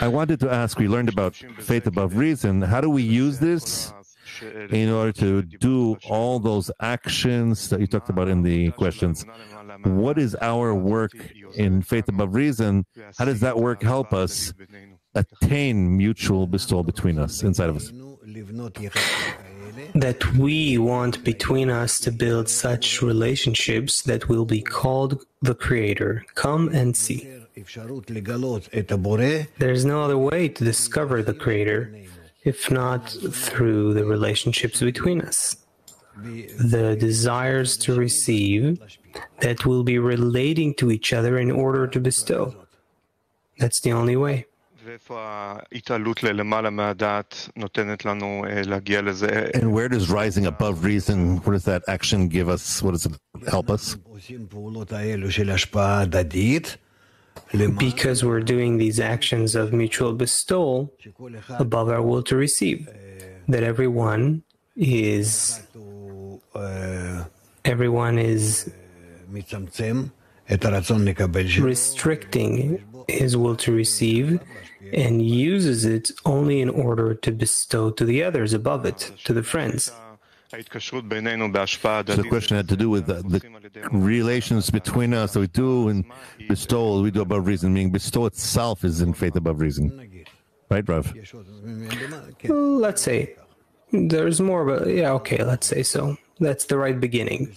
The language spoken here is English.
I wanted to ask, we learned about faith above reason. How do we use this in order to do all those actions that you talked about in the questions? What is our work in faith above reason? How does that work help us attain mutual bestowal between us, inside of us? That we want between us to build such relationships that will be called the Creator. Come and see. There's no other way to discover the Creator if not through the relationships between us. The desires to receive that will be relating to each other in order to bestow. That's the only way. And where does rising above reason, what does that action give us? What does it help us? Because we're doing these actions of mutual bestowal above our will to receive, that everyone is everyone is restricting his will to receive and uses it only in order to bestow to the others above it, to the friends. So the question had to do with the, the relations between us that we do and bestowal, we do above reason, meaning bestow itself is in faith above reason. Right, Rav? Let's say. There's more, but yeah, okay, let's say so. That's the right beginning.